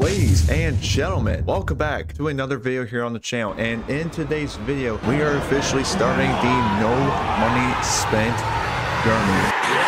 Ladies and gentlemen, welcome back to another video here on the channel. And in today's video, we are officially starting the no money spent journey.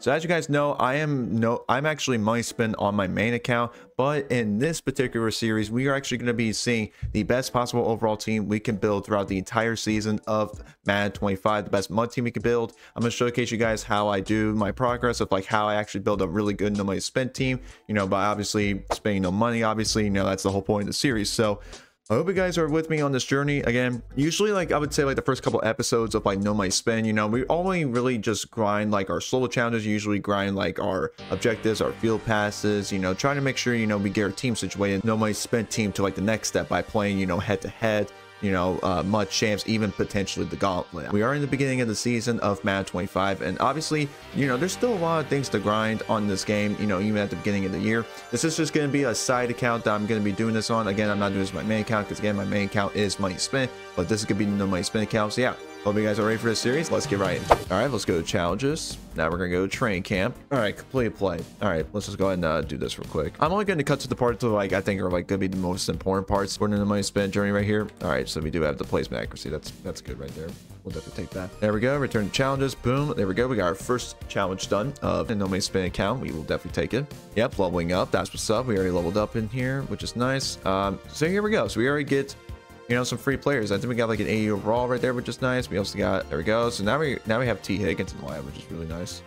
So as you guys know, I am no, I'm actually money spent on my main account, but in this particular series, we are actually going to be seeing the best possible overall team we can build throughout the entire season of Madden 25, the best MUT team we can build. I'm going to showcase you guys how I do my progress of like how I actually build a really good no money spent team, you know, by obviously spending no money, obviously, you know, that's the whole point of the series. So I hope you guys are with me on this journey. Again, usually like I would say like the first couple episodes of like No Money Spend, you know, we only really just grind like our solo challenges, usually grind like our objectives, our field passes, you know, trying to make sure, you know, we get our team situated, No Money Spent team to like the next step by playing, you know, head to head you know, uh, MUT champs, even potentially the gauntlet. We are in the beginning of the season of Madden 25, and obviously, you know, there's still a lot of things to grind on this game, you know, even at the beginning of the year. This is just going to be a side account that I'm going to be doing this on. Again, I'm not doing this my main account because, again, my main account is Money Spent, but this is going to be the Money Spent account. So, yeah, Hope you guys are ready for this series. Let's get right. All right, let's go to challenges. Now we're going to go to training camp. All right, complete play. All right, let's just go ahead and uh, do this real quick. I'm only going to cut to the parts that like I think are like going to be the most important parts for the money spent journey right here. All right, so we do have the placement accuracy. That's that's good right there. We'll definitely take that. There we go. Return to challenges. Boom. There we go. We got our first challenge done of the no money account. We will definitely take it. Yep, leveling up. That's what's up. We already leveled up in here, which is nice. Um, so here we go. So we already get you know, some free players. I think we got like an 80 overall right there, which is nice. We also got, there we go. So now we now we have Tee Higgins in the lineup, which is really nice.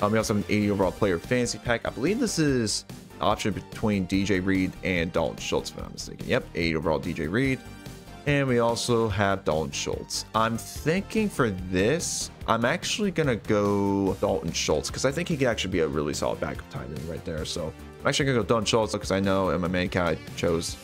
Um, we also have an 80 overall player fantasy pack. I believe this is option between DJ Reed and Dalton Schultz, if I'm not mistaken. Yep, 80 overall DJ Reed. And we also have Dalton Schultz. I'm thinking for this, I'm actually going to go Dalton Schultz because I think he could actually be a really solid backup tight end right there. So I'm actually going to go Dalton Schultz because I know in my main account I chose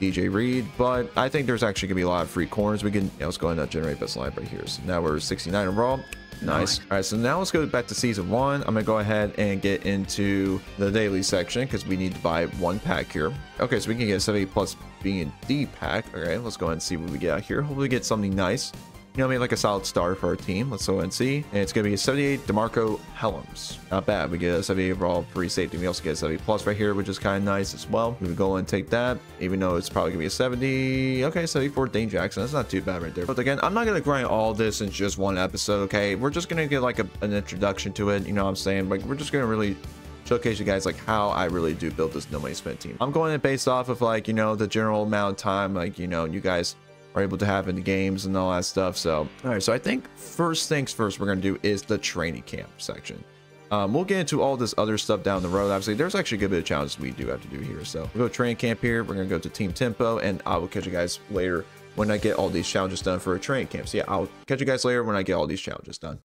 DJ Reed, but I think there's actually gonna be a lot of free corners. We can, you know, let's go ahead and generate best line right here. So now we're 69 overall. Nice. All right, so now let's go back to season one. I'm gonna go ahead and get into the daily section because we need to buy one pack here. Okay, so we can get a 70 plus B and D pack. Okay, let's go ahead and see what we get out here. Hopefully get something nice you know, I mean, like a solid star for our team. Let's go and see. And it's going to be a 78 DeMarco Helms. Not bad. We get a 78 overall free safety. We also get a 70 plus right here, which is kind of nice as well. We go and take that, even though it's probably going to be a 70. Okay, 74 Dane Jackson. That's not too bad right there. But again, I'm not going to grind all this in just one episode, okay? We're just going to get like a, an introduction to it. You know what I'm saying? Like, we're just going to really showcase you guys like how I really do build this no money spent team. I'm going based off of like, you know, the general amount of time, like, you know, you guys are able to have in the games and all that stuff. So, all right. So I think first things first we're going to do is the training camp section. Um, we'll get into all this other stuff down the road. Obviously, there's actually a good bit of challenges we do have to do here. So we'll go training camp here. We're going to go to team tempo and I will catch you guys later when I get all these challenges done for a training camp. So yeah, I'll catch you guys later when I get all these challenges done.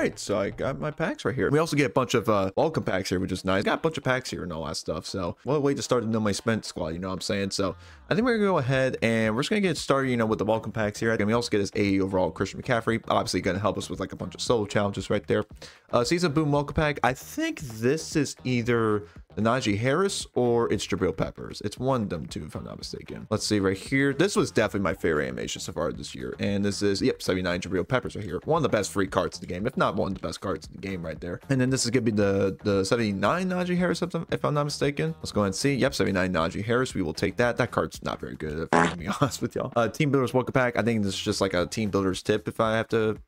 Right, so I got my packs right here. We also get a bunch of uh, welcome packs here, which is nice. Got a bunch of packs here and all that stuff. So what a way to start the No Money Spent squad, you know what I'm saying? So I think we're gonna go ahead and we're just gonna get started, you know, with the welcome packs here. And we also get this 80 overall Christian McCaffrey. Obviously gonna help us with like a bunch of solo challenges right there. Uh, season boom welcome pack. I think this is either Najee Harris or it's Jabril Peppers. It's one of them two, if I'm not mistaken. Let's see right here. This was definitely my favorite animation so far this year. And this is, yep, 79 Jabril Peppers right here. One of the best free cards in the game, if not one of the best cards in the game right there. And then this is going to be the, the 79 Najee Harris, if I'm not mistaken. Let's go ahead and see. Yep, 79 Najee Harris. We will take that. That card's not very good, if I'm be honest with y'all. Uh, team Builders Welcome Pack. I think this is just like a Team Builders tip if I have to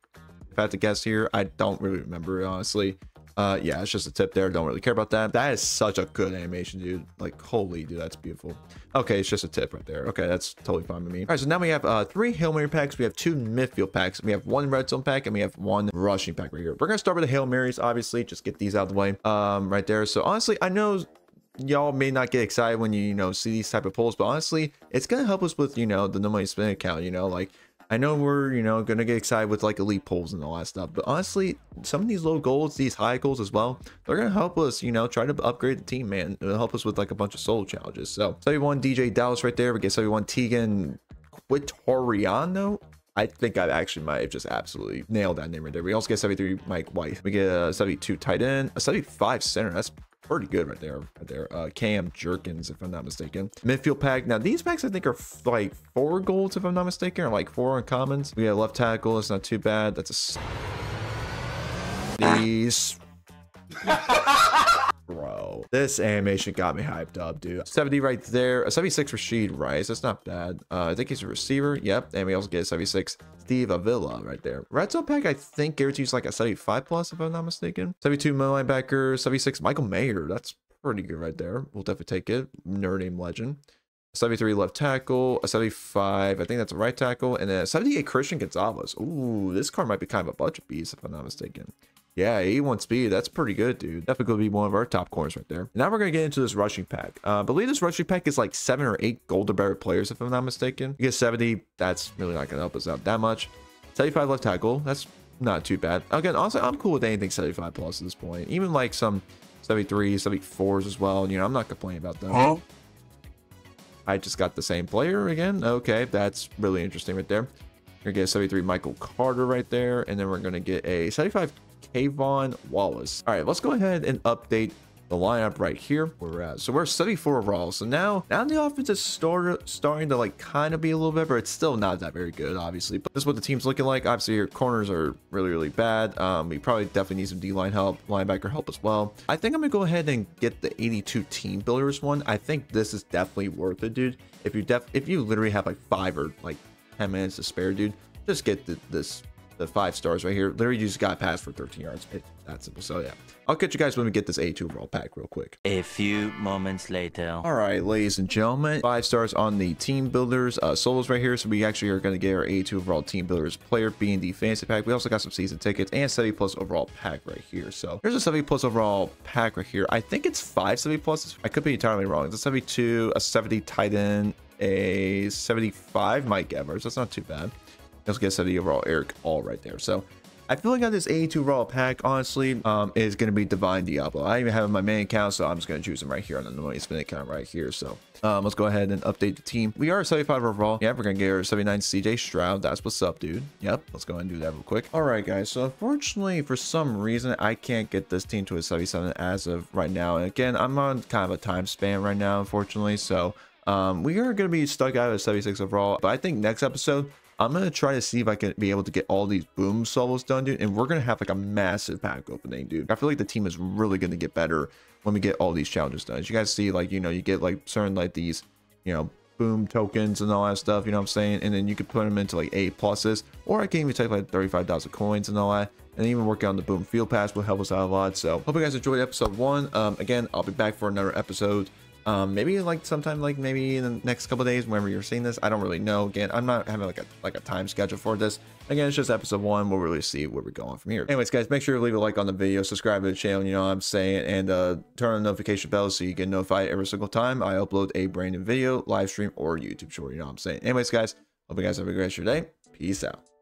if I have to guess here. I don't really remember, honestly. Uh, yeah, it's just a tip there. Don't really care about that. That is such a good animation, dude. Like, holy, dude, that's beautiful. Okay, it's just a tip right there. Okay, that's totally fine with me. All right, so now we have uh, three Hail Mary packs. We have two midfield packs. We have one red zone pack, and we have one rushing pack right here. We're going to start with the Hail Marys, obviously. Just get these out of the way um, right there. So, honestly, I know y'all may not get excited when you, you know, see these type of polls, but honestly, it's to help us with, you know, the no money spin account, you know, like I know we're, you know, going to get excited with like elite polls and all that stuff, but honestly, some of these low goals, these high goals as well, they're going to help us, you know, try to upgrade the team, man. It'll help us with like a bunch of solo challenges. So 71 DeeJay Dallas right there. We get 71 Teagan Quitoriano. I think I actually might have just absolutely nailed that name right there. We also get 73 Mike White. We get a 72 tight end, a 75 center. That's pretty good right there. Right there. Uh, Cam Jurgens, if I'm not mistaken. Midfield pack. Now, these packs I think are like four golds, if I'm not mistaken, or like four uncommons. We got left tackle. It's not too bad. That's a... These... Bro. This animation got me hyped up, dude. 70 right there. A 76 Rashee Rice. That's not bad. Uh, I think he's a receiver. Yep. And we also get a 76 Steve Avila right there. Red Zone pack, I think guarantees like a 75 plus, if I'm not mistaken. 72 middle linebacker. 76 Michael Mayer. That's pretty good right there. We'll definitely take it. Nerd name legend. 73 left tackle, a 75, I think that's a right tackle, and a 78 Christian Gonzalez. Ooh, this card might be kind of a budget beast if I'm not mistaken. Yeah, 81 speed. That's pretty good, dude. Definitely going to be one of our top corners right there. Now we're going to get into this rushing pack. Uh, I believe this rushing pack is like seven or eight golden bear players, if I'm not mistaken. You get 70. That's really not going to help us out that much. 75 left tackle. That's not too bad. Again, honestly, I'm cool with anything 75 plus at this point. Even like some 73, 74s as well. You know, I'm not complaining about them. Huh? I just got the same player again. Okay, that's really interesting right there. We're going to get a 73 Michael Carter right there. And then we're going to get a 75 K'Von Wallace. All right, let's go ahead and update the lineup right here where we're at. So we're 74 overall. So now, now the offense is start, starting to like kind of be a little bit, but it's still not that very good, obviously. But this is what the team's looking like. Obviously, your corners are really, really bad. Um, we probably definitely need some D-line help, linebacker help as well. I think I'm gonna go ahead and get the 82 team builders one. I think this is definitely worth it, dude. If you def if you literally have like five or like 10 minutes to spare, dude, just get the, this the five stars right here. Literally just got passed for 13 yards. It, that simple. So yeah, I'll catch you guys when we get this A2 overall pack real quick. A few moments later. All right, ladies and gentlemen, five stars on the team builders uh, solos right here. So we actually are going to get our A2 overall team builders player being the fantasy pack. We also got some season tickets and 70 plus overall pack right here. So here's a 70 plus overall pack right here. I think it's five 70 plus. I could be entirely wrong. It's a 72, a 70 tight end, a 75 Mike Evers. That's not too bad. Let's get 70 overall Eric All right there. So I feel like on this 82 raw pack, honestly, um, is going to be Divine Deablo. I even have my main account, so I'm just going to choose him right here on the money spin account right here. So um, let's go ahead and update the team. We are 75 overall. Yeah, we're going to get our 79 CJ Stroud. That's what's up, dude. Yep, let's go ahead and do that real quick. All right, guys. So unfortunately, for some reason, I can't get this team to a 77 as of right now. And again, I'm on kind of a time span right now, unfortunately. So um, we are going to be stuck out at 76 overall. But I think next episode, I'm going to try to see if I can be able to get all these boom solos done, dude. And we're going to have like a massive pack opening, dude. I feel like the team is really going to get better when we get all these challenges done. As you guys see, like, you know, you get like certain like these, you know, boom tokens and all that stuff, you know what I'm saying? And then you could put them into like A pluses, or I can even take like 35,000 coins and all that. And even working on the boom field pass will help us out a lot. So hope you guys enjoyed episode one. Um, again, I'll be back for another episode um maybe like sometime like maybe in the next couple days whenever you're seeing this i don't really know. Again i'm not having like a like a time schedule for this. Again it's just episode one. We'll really see where we're going from here. Anyways guys make sure to leave a like on the video subscribe to the channel you know what i'm saying? And uh turn on the notification bell so you get notified every single time i upload a brand new video live stream or youtube short you know what i'm saying? Anyways guys hope you guys have a great rest of your day. Peace out